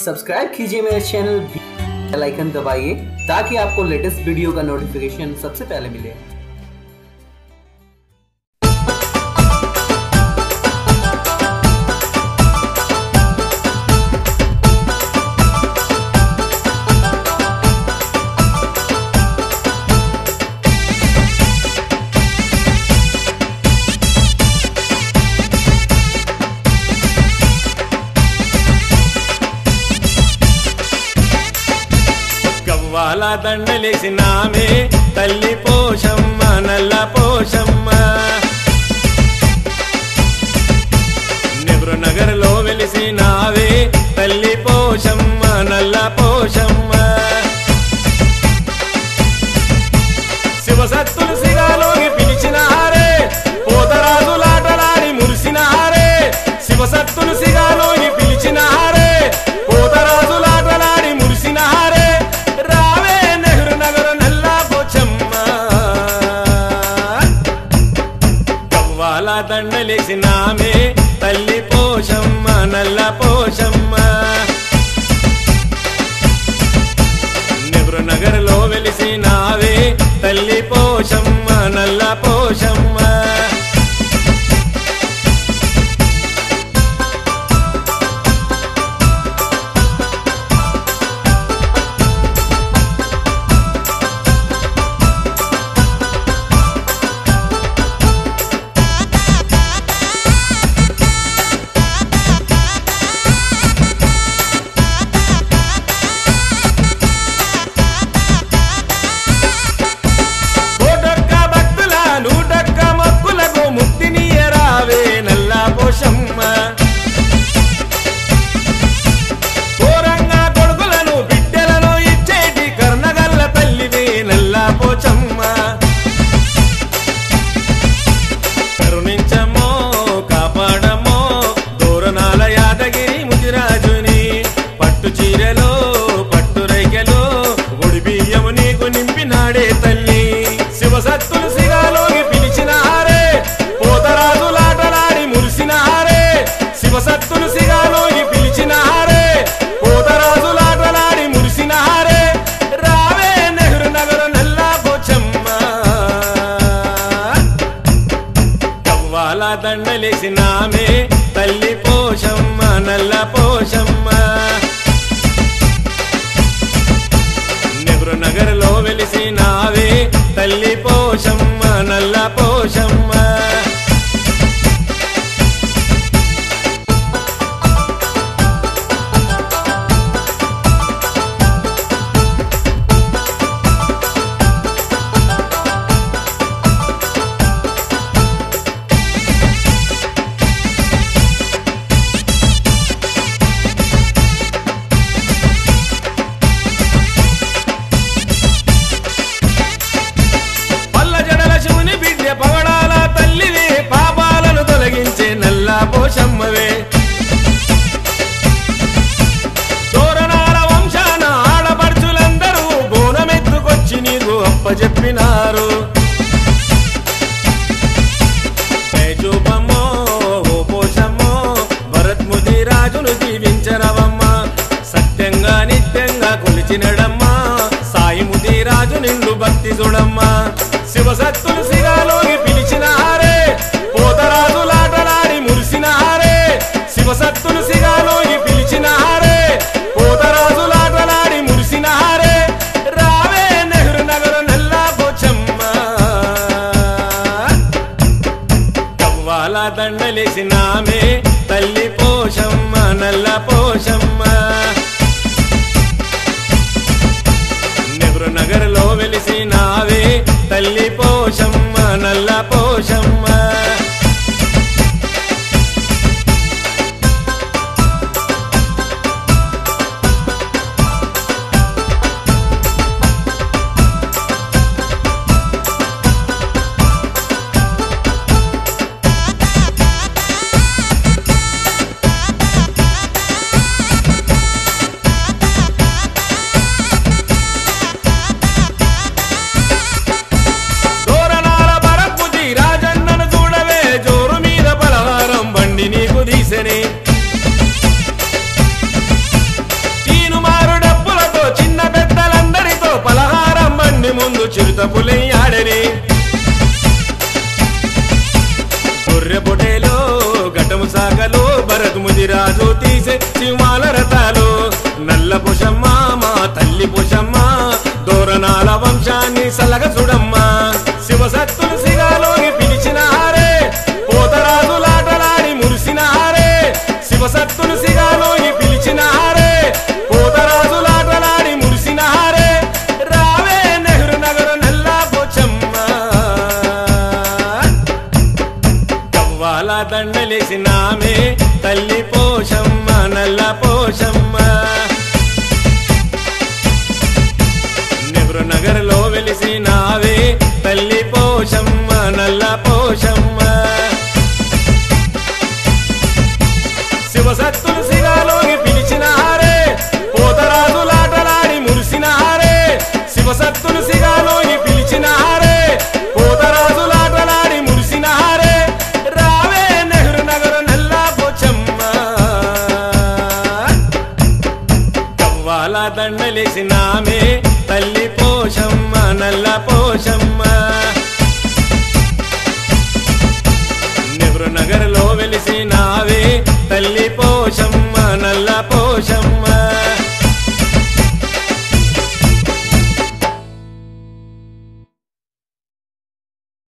Subscribe कीजिए मेरे channel icon दबाइए, ताकि आपको लेटेस्ट वीडियो का नोटिफिकेशन सबसे पहले मिले। గవ్వాల దండలేసినామే. తల్లి పోషమ్మ నల్ల పోషమ్మ. నెహ్రూ నగర్లో వెలిసినావే. తల్లి పోషమ్మ నల్ల పోషమ్మ. శివసత్తులు సిగాలోకి పిలిచినారే. పోతరాజులాటలాడి మురిసినారే. శివసత్తులు కవ్వాల దండలేసినామే తల్లి పోషమ్మ నల్ల పోషమ్మ. నెహ్రూ నగర్లో వెలిసినావే తల్లి పోషమ్మ నల్ల పోషమ్మ. చూడమ్మా నిండు భక్తి పిలిచిన హారే. పోతరాజులాటలాడి మురిసిన హారే. మురిసినారే శివసత్తులు పిలిచిన హారే. పోతరాజులాటలాడి మురిసిన హారే. రావే నెహ్రు నగర నల్లా పోచమ్మ కవ్వాల దండలేసినామే తల్లి పోషమ్మ నల్ల పోషమ్మ. నెహ్రూ నగర్లో వెలిసినావే భరత్ ముదిరాజు తీసే సింహాల రథాలు. నల్ల పుషమ్మ మా తల్లి పుషమ్మ దోరణాల వంశాన్ని సలగ చూడమ్మ. శివసత్తులు సిగాలోకి పిలిచిన హారే పోతరాజులాటలాడి మురిసిన హారే. శివసత్తులు సిగాలోకి పిలిచిన హారే పోతరాజులాటలాడి మురిసిన హారే. రావే నెహ్రు నగర నల్లా పోచమ్మ. కవ్వాల దండలేసినామే నెహ్రు నగర్లో వెలిసినావే. తల్లి పోషమ్మ నల్ల పోషమ్మ. శివసత్తులు సిగాలోకి పిలిచిన హారే పోతరాజులాటలాడి మురిసిన హారే శివసత్తులు సిగాలోకి పిలిచిన హారే పోతరాజులాటలాడి మురిసిన హారే రావే నెహ్రు నగర నల్ల పోచమ్మ. కవ్వాల దండలేసినామే పోషమ్మ. నెహ్రు నగర్లో వెలిసినావే తల్లి పోషమ్మ నల్ల పోషమ్మ.